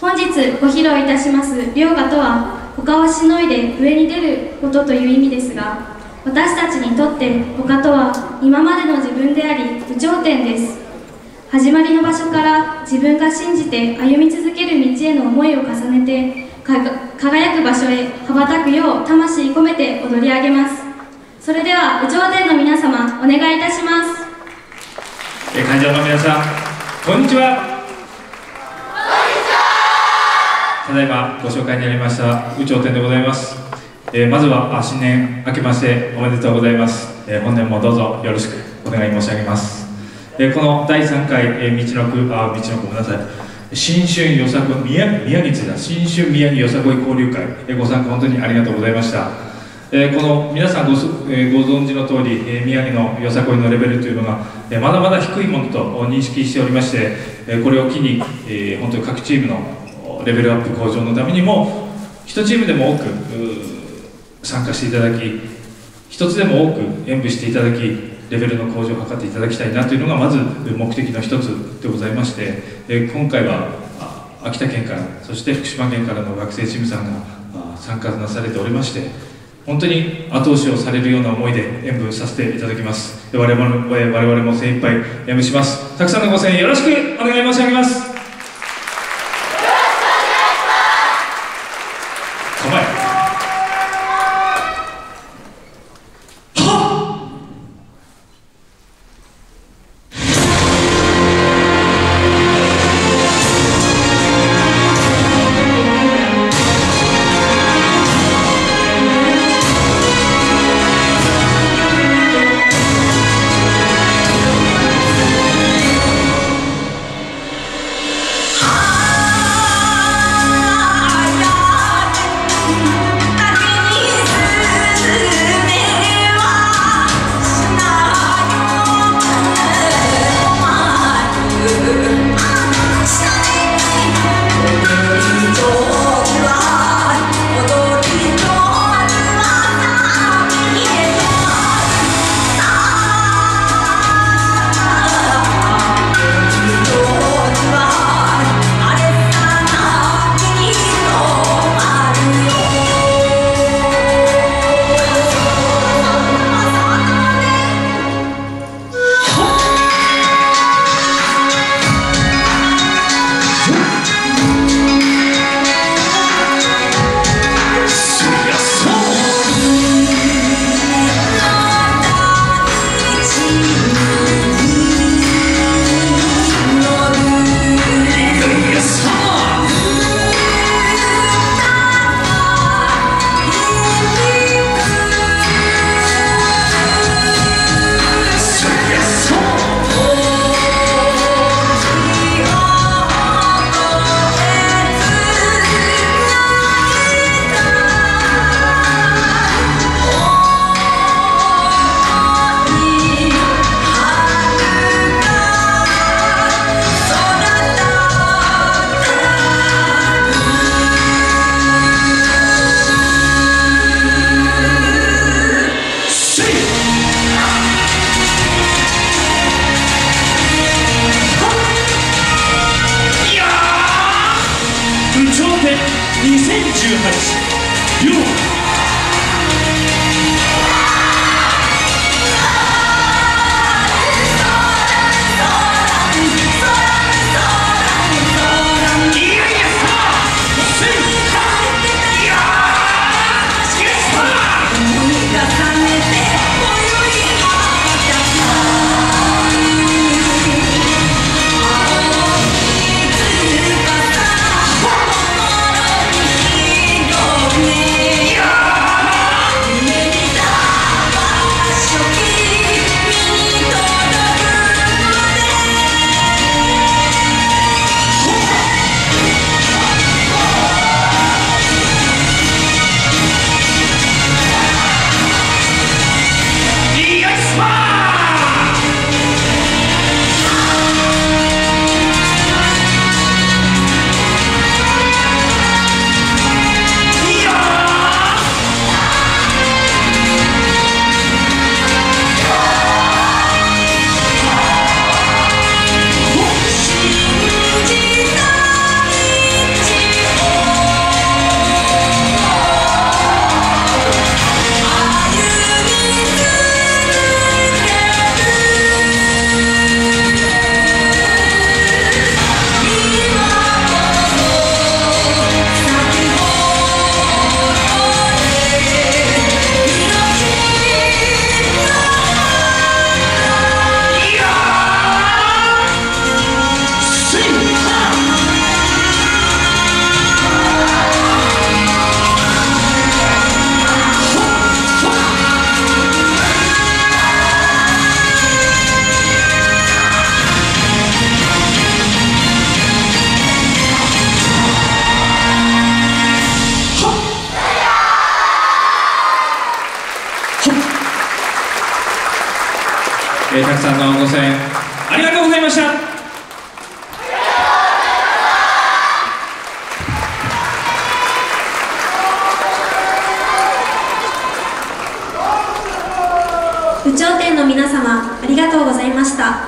本日ご披露いたします凌駕とは他をしのいで上に出ることという意味ですが私たちにとって他とは今までの自分であり有頂天です。始まりの場所から自分が信じて歩み続ける道への思いを重ねて輝く場所へ羽ばたくよう魂込めて踊り上げます。それでは有頂天の皆様お願いいたします。会場の皆さんこんにちは。ただいまご紹介にありました有頂天でございます、えー、まずは新年明けましておめでとうございます、えー、本年もどうぞよろしくお願い申し上げます、えー、この第3回、えー、道のくあ道のくごめんなさい。新春よさこい宮宮城だ。新春宮城よさこい交流会、えー、ご参加本当にありがとうございました。えー、この皆さんご,、えー、ご存知の通り、えー、宮城のよさこいのレベルというのが、えー、まだまだ低いものと認識しておりまして、えー、これを機に、えー、本当に各チームのレベルアップ向上のためにも1チームでも多く参加していただき1つでも多く演舞していただきレベルの向上を図っていただきたいなというのがまず目的の一つでございまして、え、今回は秋田県からそして福島県からの学生チームさんが参加なされておりまして本当に後押しをされるような思いで演舞させていただきます。我々も我々も精一杯演舞します。たくさんのご声援よろしくお願い申し上げます。You. えーたくさんのご声援ありがとうございました。部長店の皆様ありがとうございました。